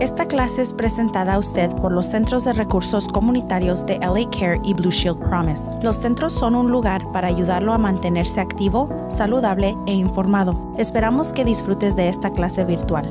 Esta clase es presentada a usted por los Centros de Recursos Comunitarios de LA Care y Blue Shield Promise. Los centros son un lugar para ayudarlo a mantenerse activo, saludable e informado. Esperamos que disfrutes de esta clase virtual.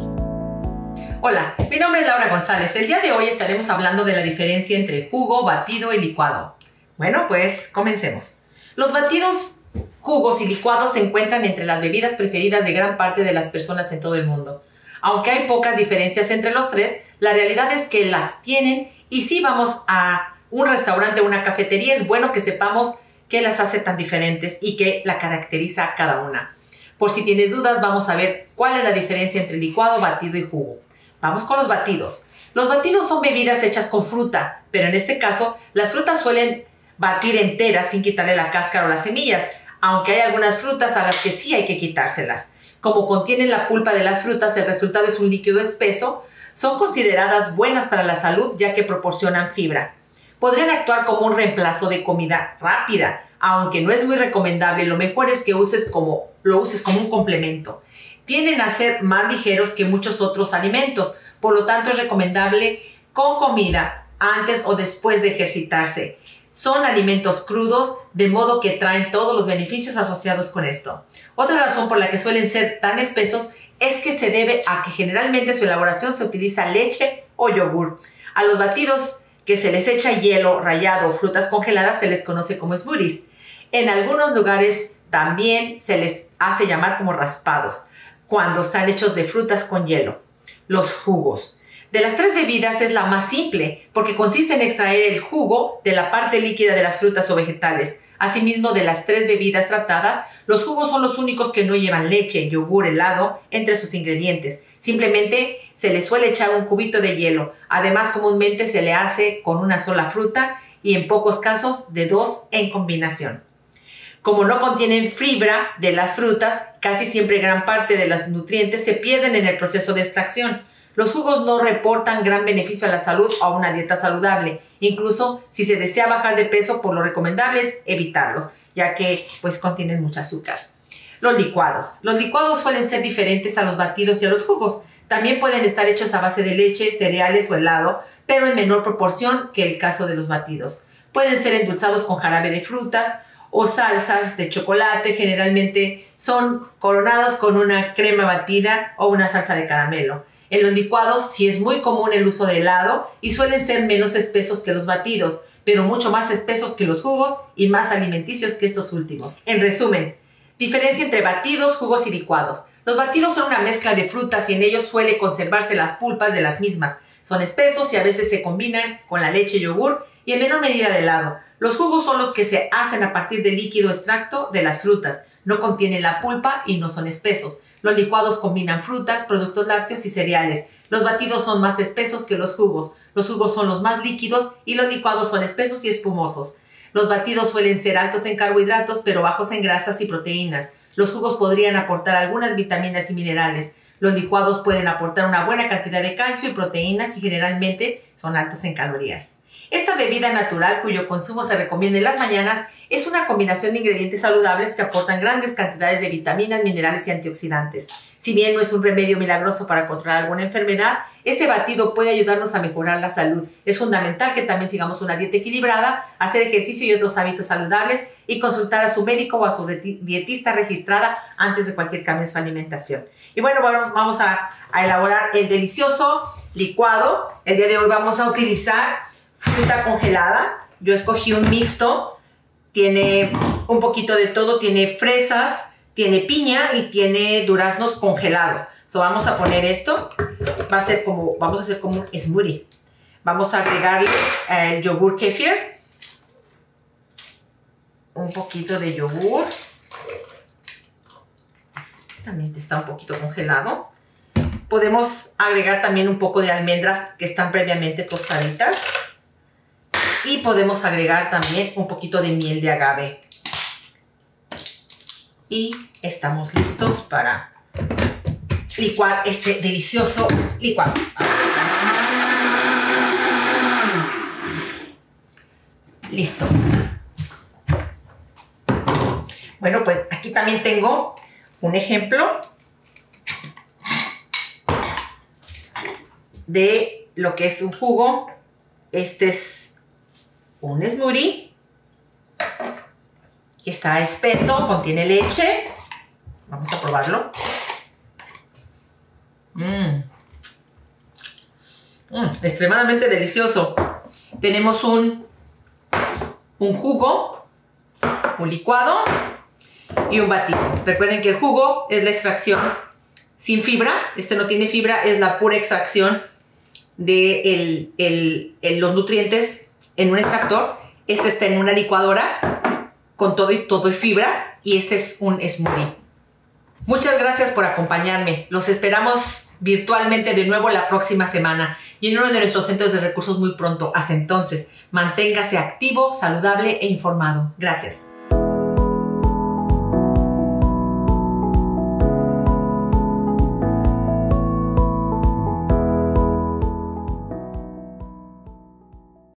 Hola, mi nombre es Laura González. El día de hoy estaremos hablando de la diferencia entre jugo, batido y licuado. Bueno, pues comencemos. Los batidos, jugos y licuados se encuentran entre las bebidas preferidas de gran parte de las personas en todo el mundo. Aunque hay pocas diferencias entre los tres, la realidad es que las tienen y si vamos a un restaurante o una cafetería es bueno que sepamos qué las hace tan diferentes y qué la caracteriza cada una. Por si tienes dudas, vamos a ver cuál es la diferencia entre licuado, batido y jugo. Vamos con los batidos. Los batidos son bebidas hechas con fruta, pero en este caso las frutas suelen batir enteras sin quitarle la cáscara o las semillas, aunque hay algunas frutas a las que sí hay que quitárselas como contienen la pulpa de las frutas, el resultado es un líquido espeso, son consideradas buenas para la salud ya que proporcionan fibra. Podrían actuar como un reemplazo de comida rápida, aunque no es muy recomendable, lo mejor es que uses como, lo uses como un complemento. Tienden a ser más ligeros que muchos otros alimentos, por lo tanto es recomendable con comida antes o después de ejercitarse. Son alimentos crudos, de modo que traen todos los beneficios asociados con esto. Otra razón por la que suelen ser tan espesos es que se debe a que generalmente su elaboración se utiliza leche o yogur. A los batidos que se les echa hielo rallado o frutas congeladas se les conoce como smoothies. En algunos lugares también se les hace llamar como raspados, cuando están hechos de frutas con hielo. Los jugos. De las tres bebidas es la más simple porque consiste en extraer el jugo de la parte líquida de las frutas o vegetales. Asimismo, de las tres bebidas tratadas, los jugos son los únicos que no llevan leche, yogur, helado entre sus ingredientes. Simplemente se le suele echar un cubito de hielo. Además, comúnmente se le hace con una sola fruta y en pocos casos de dos en combinación. Como no contienen fibra de las frutas, casi siempre gran parte de los nutrientes se pierden en el proceso de extracción. Los jugos no reportan gran beneficio a la salud o a una dieta saludable. Incluso si se desea bajar de peso, por lo recomendable es evitarlos, ya que pues contienen mucho azúcar. Los licuados. Los licuados suelen ser diferentes a los batidos y a los jugos. También pueden estar hechos a base de leche, cereales o helado, pero en menor proporción que el caso de los batidos. Pueden ser endulzados con jarabe de frutas o salsas de chocolate, generalmente son coronados con una crema batida o una salsa de caramelo. En los licuados sí es muy común el uso de helado y suelen ser menos espesos que los batidos, pero mucho más espesos que los jugos y más alimenticios que estos últimos. En resumen, diferencia entre batidos, jugos y licuados. Los batidos son una mezcla de frutas y en ellos suele conservarse las pulpas de las mismas. Son espesos y a veces se combinan con la leche y yogur y en menor medida de helado. Los jugos son los que se hacen a partir del líquido extracto de las frutas. No contienen la pulpa y no son espesos. Los licuados combinan frutas, productos lácteos y cereales. Los batidos son más espesos que los jugos. Los jugos son los más líquidos y los licuados son espesos y espumosos. Los batidos suelen ser altos en carbohidratos pero bajos en grasas y proteínas. Los jugos podrían aportar algunas vitaminas y minerales. Los licuados pueden aportar una buena cantidad de calcio y proteínas y generalmente son altos en calorías. Esta bebida natural cuyo consumo se recomienda en las mañanas es una combinación de ingredientes saludables que aportan grandes cantidades de vitaminas, minerales y antioxidantes. Si bien no es un remedio milagroso para controlar alguna enfermedad, este batido puede ayudarnos a mejorar la salud. Es fundamental que también sigamos una dieta equilibrada, hacer ejercicio y otros hábitos saludables y consultar a su médico o a su dietista registrada antes de cualquier cambio en su alimentación. Y bueno, vamos a, a elaborar el delicioso licuado. El día de hoy vamos a utilizar fruta congelada. Yo escogí un mixto tiene un poquito de todo, tiene fresas, tiene piña y tiene duraznos congelados. So, vamos a poner esto, va a ser como, vamos a hacer como un smoothie. Vamos a agregarle el yogur kefir, un poquito de yogur, también está un poquito congelado. Podemos agregar también un poco de almendras que están previamente tostaditas. Y podemos agregar también un poquito de miel de agave. Y estamos listos para licuar este delicioso licuado. Listo. Bueno, pues aquí también tengo un ejemplo. de lo que es un jugo. Este es un smoothie. Está espeso, contiene leche. Vamos a probarlo. Mmm. extremadamente delicioso. Tenemos un, un jugo, un licuado y un batido. Recuerden que el jugo es la extracción sin fibra. Este no tiene fibra, es la pura extracción de los nutrientes en un extractor. Este está en una licuadora con todo y todo y fibra. Y este es un smoothie. Muchas gracias por acompañarme. Los esperamos virtualmente de nuevo la próxima semana y en uno de nuestros centros de recursos muy pronto. Hasta entonces, manténgase activo, saludable e informado. Gracias.